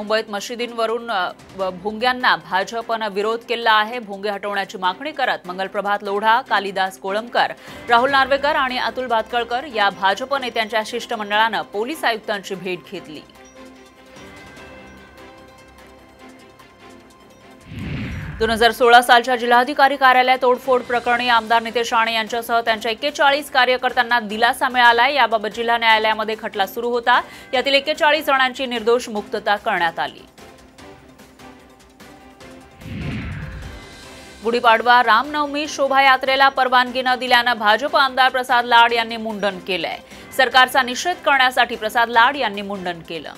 मुंबईत मशिदींवरून भोंग्यांना भाजपनं विरोध केला आहे. भोंगे हटवण्याची मागणी करत मंगलप्रभात लोढा कालिदास कोळंबकर राहुल नार्वेकर आणि अतुल भातकळकर या भाजप नेत्यांच्या शिष्टमंडळानं पोलीस आयुक्तांची भेट घेतली. दोन हजार सोळा सालच्या जिल्हाधिकारी कार्यालय तोडफोड प्रकरणी आमदार नितेश राणे यांच्यासह त्यांच्या एक्केचाळीस कार्यकर्त्यांना दिलासा मिळालाय. याबाबत जिल्हा न्यायालयामध्ये खटला सुरू होता. यातील एक्केचाळीस जणांची निर्दोष मुक्तता करण्यात आली. गुढीपाडवा रामनवमी शोभायात्रेला परवानगी न दिल्यानं भाजप आमदार प्रसाद लाड यांनी मुंडन केलंय. सरकारचा निषेध करण्यासाठी प्रसाद लाड यांनी मुंडन केलं.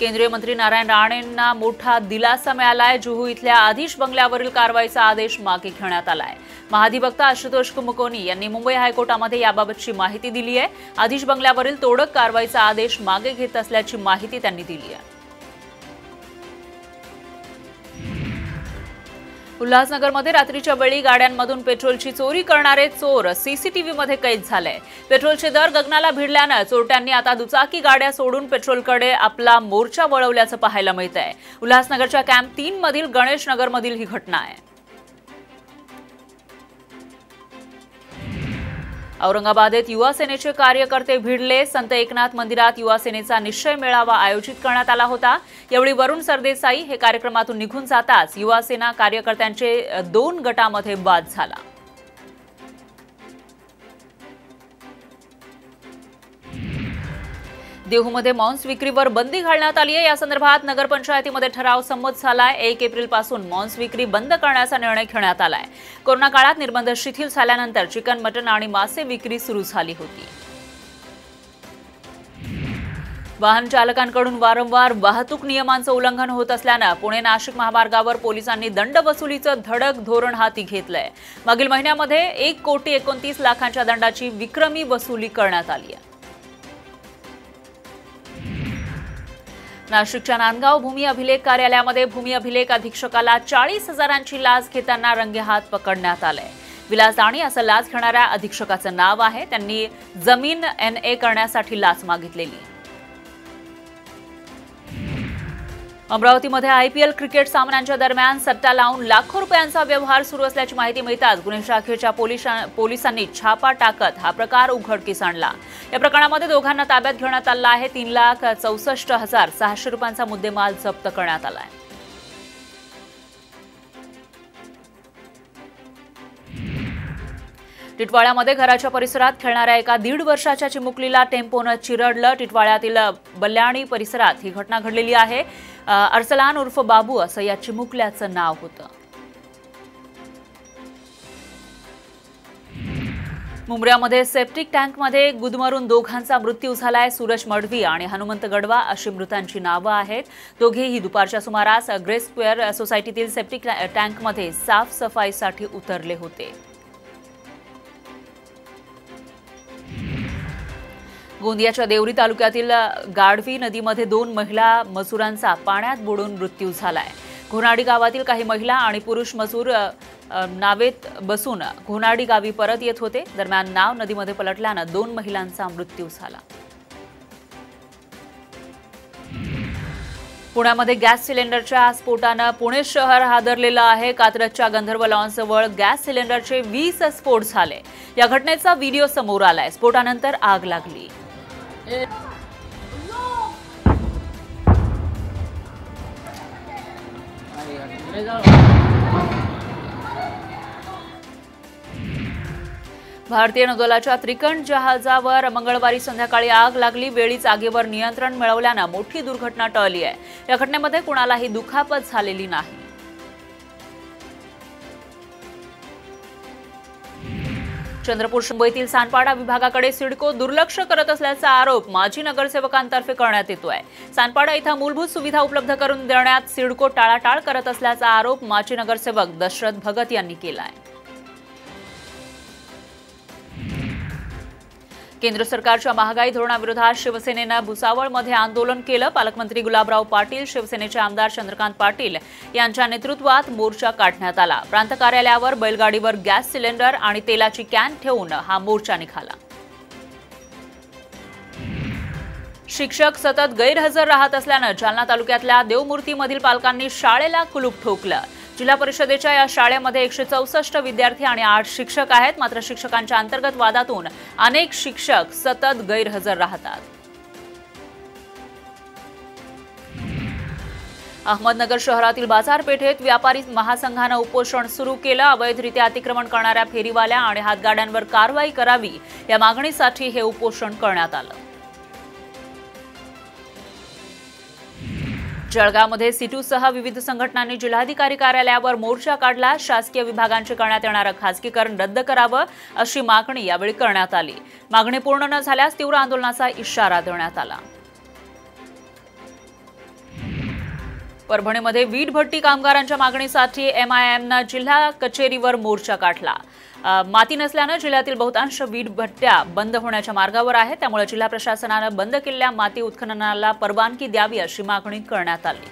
केंद्रीय मंत्री नारायण राणेंना मोठा दिलासा मिळालाय. जुहू इथल्या आधीश बंगल्यावरील कारवाईचा आदेश मागे घेण्यात आलाय. महाधिवक्ता आशुतोष कुमकोनी यांनी मुंबई हायकोर्टामध्ये याबाबतची माहिती दिली आहे आधीश बंगल्यावरील तोडक कारवाईचा आदेश मागे घेत असल्याची माहिती त्यांनी दिली आहे उल्हासनगरमध्ये रात्रीच्या वेळी गाड्यांमधून पेट्रोलची चोरी करणारे चोर सीसीटीव्हीमध्ये कैद झाले. पेट्रोलचे दर गगनाला भिडल्यानं चोरट्यांनी आता दुचाकी गाड्या सोडून पेट्रोलकडे आपला मोर्चा वळवल्याचं पाहायला मिळत आहे उल्हासनगरच्या कॅम्प तीन मधील गणेश नगरमधील ही घटना आहे. औरंगाबादेत युवा सेनेचे कार्यकर्ते भिडले. संत एकनाथ मंदिरात युवा सेनेचा निश्चय मेळावा आयोजित करण्यात आला होता. यावेळी वरुण सरदेसाई हे कार्यक्रमातून निघून जाताच युवा सेना कार्यकर्त्यांचे दोन गटामध्ये वाद झाला. देहूमध्ये मॉन्स विक्रीवर बंदी घालण्यात आली आहे. या संदर्भात नगरपंचायतीमध्ये ठराव संमत झालाय. एक एप्रिलपासून मॉन्स विक्री बंद करण्याचा निर्णय घेण्यात आलाय. कोरोना काळात निर्बंध शिथिल झाल्यानंतर चिकन मटन आणि मासे विक्री सुरू झाली होती. वाहन चालकांकडून वारंवार वाहतूक नियमांचं उल्लंघन होत असल्यानं पुणे नाशिक महामार्गावर पोलिसांनी दंड वसुलीचं धडक धोरण हाती घेतलंय. मागील महिन्यामध्ये एक कोटी एकोणतीस लाखांच्या दंडाची विक्रमी वसुली करण्यात आली आहे. नाशिकच्या नांदगाव भूमी अभिलेख कार्यालयामध्ये भूमी अभिलेख अधीक्षकाला चाळीस हजारांची लाच घेताना रंगेहात पकडण्यात आलंय विलास दाणी असं लाच घेणाऱ्या अधीक्षकाचं नाव आहे. त्यांनी जमीन एन ए करण्यासाठी लाच मागितलेली. अमरावतीमध्ये आयपीएल क्रिकेट सामन्यांच्या दरम्यान सट्टा लावून लाखो रुपयांचा व्यवहार सुरू असल्याची माहिती मिळताच गुन्हे शाखेच्या पोलिसांनी छापा टाकत हा प्रकार उघडकीस आणला. या प्रकरणामध्ये दोघांना ताब्यात घेण्यात आला आहे. तीन लाख चौसष्ट हजार सहाशे रुपयांचा मुद्देमाल जप्त करण्यात आला आहे टिटवाळ्यामध्ये घराच्या परिसरात खेळणाऱ्या एका दीड वर्षाच्या चिमुकलीला टेम्पोनं चिरडलं. टिटवाळ्यातील बल्याणी परिसरात ही घटना घडलेली आहे. अर्सलान उर्फ बाबू असं या चिमुकल्याचं नाव होतं. मुंबऱ्यामध्ये सेप्टिक टँकमध्ये गुदमरून दोघांचा मृत्यू झालाय. सूरज मडवी आणि हनुमंत गडवा अशी मृतांची नावं आहेत. दोघेही दुपारच्या सुमारास ग्रे स्क्वेअर सोसायटीतील सेप्टिक टँकमध्ये साफसफाईसाठी उतरले होते. गोंदियाच्या देवरी तालुक्यातील गाढवी नदीमध्ये दोन महिला मजुरांचा पाण्यात बुडून मृत्यू झाला आहे घोनाडी गावातील काही महिला आणि पुरुष मजूर नावेत बसून घोनाडी गावी परत येत होते. दरम्यान नाव नदीमध्ये पलटल्यानं दोन महिलांचा मृत्यू झाला. पुण्यामध्ये गॅस सिलेंडरच्या स्फोटानं पुणे शहर हादरलेलं आहे. कात्रजच्या गंधर्व लॉन्सजवळ गॅस सिलेंडरचे वीस स्फोट झाले. या घटनेचा व्हिडिओ समोर आलाय. स्फोटानंतर आग लागली. भारतीय नौदलाच्या त्रिकंड जहाजावर मंगळवारी संध्याकाळी आग लागली. वेळीच आगीवर नियंत्रण मिळवल्यानं मोठी दुर्घटना टळली आहे. या घटनेमध्ये कुणालाही दुखापत झालेली नाही. चंद्रपूर मुंबईतील सानपाडा विभागाकडे सिडको दुर्लक्ष करत असल्याचा आरोप माजी नगरसेवकांतर्फे करण्यात येतोय. सानपाडा इथं मूलभूत सुविधा उपलब्ध करून देण्यात सिडको टाळाटाळ करत असल्याचा आरोप माजी नगरसेवक दशरथ भगत यांनी केला आहे केंद्र सरकारच्या महागाई धोरणाविरोधात शिवसेनेनं भुसावळमध्ये आंदोलन केलं. पालकमंत्री गुलाबराव पाटील शिवसेनेचे आमदार चंद्रकांत पाटील यांच्या नेतृत्वात मोर्चा काढण्यात आला. प्रांत कार्यालयावर बैलगाडीवर गॅस सिलेंडर आणि तेलाची कॅन ठेवून हा मोर्चा निघाला. शिक्षक सतत गैरहजर राहत असल्यानं जालना तालुक्यातल्या देवमूर्तीमधील पालकांनी शाळेला कुलूप ठोकलं. जिल्हा परिषदेच्या या शाळेमध्ये एकशे चौसष्ट विद्यार्थी आणि आठ शिक्षक आहेत. मात्र शिक्षकांच्या अंतर्गत वादातून अनेक शिक्षक सतत गैरहजर राहतात. अहमदनगर शहरातील बाजारपेठेत व्यापारी महासंघानं उपोषण सुरू केलं. अवैधरित्या अतिक्रमण करणाऱ्या फेरीवाल्या आणि हातगाड्यांवर कारवाई करावी या मागणीसाठी हे उपोषण करण्यात आलं. जळगावमध्ये सिटूसह विविध संघटनांनी जिल्हाधिकारी कार्यालयावर मोर्चा काढला. शासकीय विभागांचे करण्यात येणारं खासगीकरण रद्द करावं अशी मागणी यावेळी करण्यात आली. मागणी पूर्ण न झाल्यास तीव्र आंदोलनाचा इशारा देण्यात आला. परभणीमध्ये वीट भट्टी कामगारांच्या मागणीसाठी एमआयएमनं जिल्हा कचेरीवर मोर्चा काढला. माती नसल्यानं जिल्ह्यातील बहुतांश वीट भट्ट्या बंद होण्याच्या मार्गावर आहे त्यामुळे जिल्हा प्रशासनानं बंद केलेल्या माती उत्खननाला परवानगी द्यावी अशी मागणी करण्यात आली.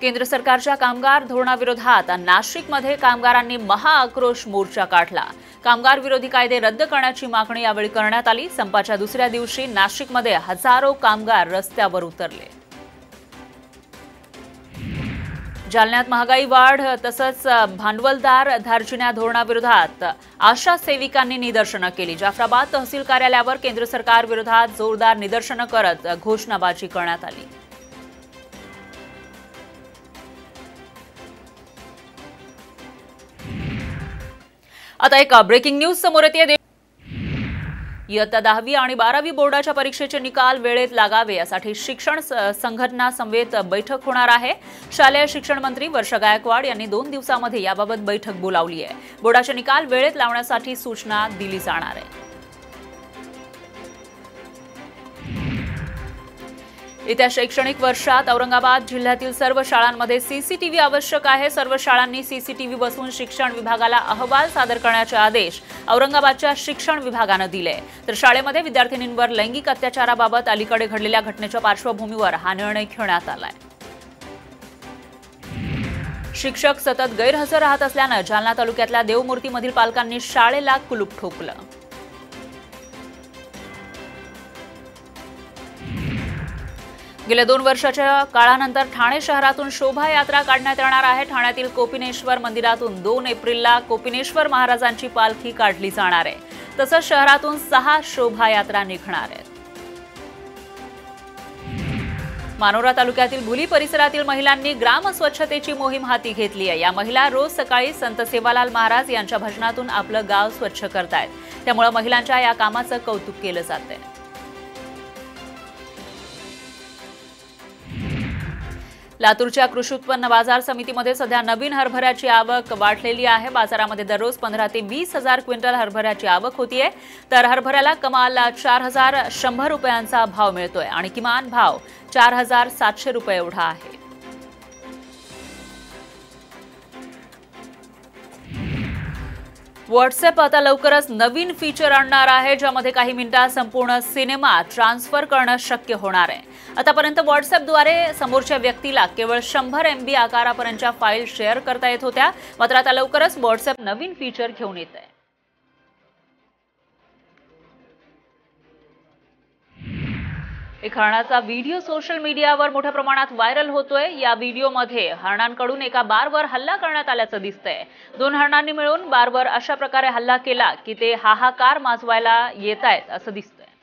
केंद्र सरकारच्या कामगार धोरणाविरोधात नाशिकमध्ये कामगारांनी महाआक्रोश मोर्चा काढला. कामगार विरोधी कायदे रद्द करण्याची मागणी यावेळी करण्यात आली. संपाच्या दुसऱ्या दिवशी नाशिकमध्ये हजारो कामगार रस्त्यावर उतरले. जालन्यात महागाई वाढ तसंच भांडवलदार धार्जिण्या धोरणाविरोधात आशा सेविकांनी निदर्शनं केली. जाफराबाद तहसील कार्यालयावर केंद्र सरकार विरोधात जोरदार निदर्शनं करत घोषणाबाजी करण्यात आली. आता एक ब्रेकिंग न्यूज समोर येते. इयत्ता दहावी आणि बारावी बोर्डाच्या परीक्षेचे निकाल वेळेत लागावे यासाठी शिक्षण संघटना समवेत बैठक होणार आहे. शालेय शिक्षण मंत्री वर्षा गायकवाड यांनी दोन दिवसामध्ये याबाबत बैठक बोलावली आहे. बोर्डाचे निकाल वेळेत लावण्यासाठी सूचना दिली जाणार आहे. येत्या शैक्षणिक वर्षात औरंगाबाद जिल्ह्यातील सर्व शाळांमध्ये सीसीटीव्ही आवश्यक आहे. सर्व शाळांनी सीसीटीव्ही बसवून शिक्षण विभागाला अहवाल सादर करण्याचे आदेश औरंगाबादच्या शिक्षण विभागानं दिले. तर शाळेमध्ये विद्यार्थिनींवर लैंगिक अत्याचाराबाबत अलीकडे घडलेल्या घटनेच्या पार्श्वभूमीवर हा निर्णय घेण्यात आलाय. शिक्षक सतत गैरहजर राहत असल्यानं जालना तालुक्यातल्या देवमूर्तीमधील पालकांनी शाळेला कुलूप ठोकलं. गेल्या दोन वर्षाच्या काळानंतर ठाणे शहरातून शोभायात्रा काढण्यात येणार आहे. ठाण्यातील कोपिनेश्वर मंदिरातून दोन एप्रिलला कोपिनेश्वर महाराजांची पालखी काढली जाणार आहे. तसंच शहरातून सहा शोभायात्रा निघणार आहेत. मानोरा तालुक्यातील भुली परिसरातील महिलांनी ग्राम स्वच्छतेची मोहीम हाती घेतली आहे. या महिला रोज सकाळी संत सेवालाल महाराज यांच्या भजनातून आपलं गाव स्वच्छ करतायत. त्यामुळे महिलांच्या या कामाचं कौतुक केलं जातंय. लातूरच्या कृषी उत्पन्न बाजार समितीमध्ये सध्या नवीन हरभऱ्याची आवक वाढलेली आहे. बाजारामध्ये दररोज पंधरा ते वीस हजार क्विंटल हरभऱ्याची आवक होतीये. तर हरभऱ्याला कमाल चार हजार शंभर रुपयांचा भाव मिळतोय आणि किमान भाव चार हजार सातशे रुपये एवढा आहे. व्हॉट्सअप आता लवकरच नवीन फीचर आणणार आहे ज्यामध्ये काही मिनिटात संपूर्ण सिनेमा ट्रान्सफर करणं शक्य होणार आहे. आतापर्यंत व्हॉट्सअपद्वारे समोरच्या व्यक्तीला केवळ शंभर एम बी आकारापर्यंतच्या फाईल शेअर करता येत होत्या. मात्र आता लवकरच व्हॉट्सअप नवीन फीचर घेऊन येत आहे एक हरणाचा व्हिडिओ सोशल मीडियावर मोठ्या प्रमाणात व्हायरल होतोय. या व्हिडिओमध्ये हरणांकडून एका बारवर हल्ला करण्यात आल्याचं दिसतंय. दोन हरणांनी मिळून बारवर अशा प्रकारे हल्ला केला की ते हाहाकार माजवायला येत आहेत असं दिसतंय.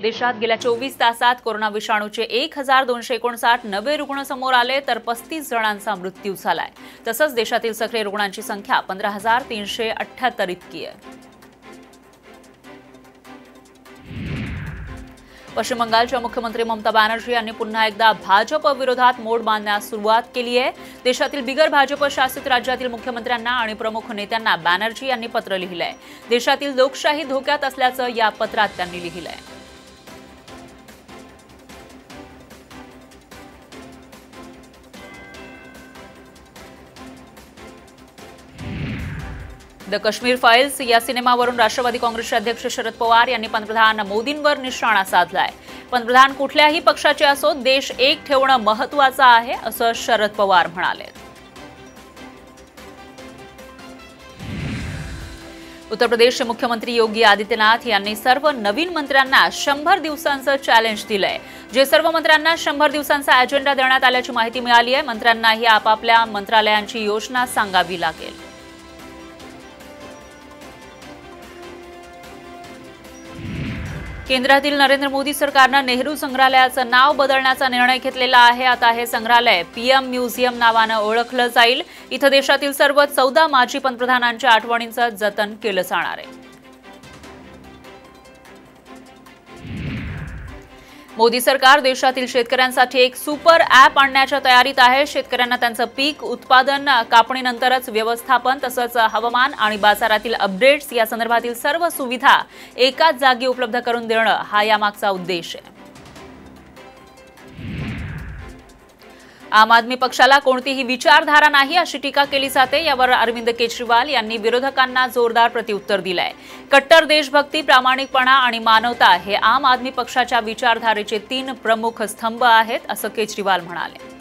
देशात गेल्या चोवीस तासात कोरोना विषाणूचे एक हजार दोनशे एकोणसाठ नवे रुग्ण समोर आले तर पस्तीस जणांचा मृत्यू झालाय. तसंच देशातील सक्रिय रुग्णांची संख्या पंधरा हजार तीनशे अठ्ठ्याहत्तर इतकी आहे. पश्चिम बंगालच्या मुख्यमंत्री ममता बॅनर्जी यांनी पुन्हा एकदा भाजप विरोधात मोड बांधण्यास सुरुवात केली आहे. देशातील बिगर भाजप शासित राज्यातील मुख्यमंत्र्यांना आणि प्रमुख नेत्यांना बॅनर्जी यांनी पत्र लिहिलंय. देशातील लोकशाही धोक्यात असल्याचं या पत्रात त्यांनी लिहिलंय. द काश्मीर फाईल्स या सिनेमावरून राष्ट्रवादी काँग्रेसचे अध्यक्ष शरद पवार यांनी पंतप्रधान मोदींवर निशाणा साधलाय. पंतप्रधान कुठल्याही पक्षाचे असो देश एक ठेवणं महत्वाचं आहे असं शरद पवार म्हणाले. उत्तर प्रदेशचे मुख्यमंत्री योगी आदित्यनाथ यांनी सर्व नवीन मंत्र्यांना शंभर दिवसांचं चॅलेंज दिलंय. जे सर्व मंत्र्यांना शंभर दिवसांचा अजेंडा देण्यात आल्याची माहिती मिळाली आहे मंत्र्यांनाही आपापल्या मंत्रालयांची योजना सांगावी लागेल. केंद्रातील नरेंद्र मोदी सरकारनं नेहरू संग्रहालयाचं नाव बदलण्याचा निर्णय घेतलेला आहे. आता हे संग्रहालय पीएम म्युझियम नावानं ओळखलं जाईल. इथं देशातील सर्व चौदा माजी पंतप्रधानांच्या आठवणींचं जतन केलं जाणार आहे. मोदी सरकार देशातील शेतकऱ्यांसाठी एक सुपर ॲप आणण्याच्या तयारीत आहे. शेतकऱ्यांना त्यांचं पीक उत्पादन कापणीनंतरच व्यवस्थापन तसंच हवामान आणि बाजारातील अपडेट्स या संदर्भातील सर्व सुविधा एकाच जागी उपलब्ध करून देणं हा यामागचा उद्देश आहे. आम आदमी पक्षाला कोणतीही विचारधारा नाही अशी टीका केली जाते. यावर अरविंद केजरीवाल यांनी विरोधकांना जोरदार प्रत्युत्तर दिलंय. कट्टर देशभक्ती प्रामाणिकपणा आणि मानवता हे आम आदमी पक्षाच्या विचारधारेचे तीन प्रमुख स्तंभ आहेत असं केजरीवाल म्हणाले.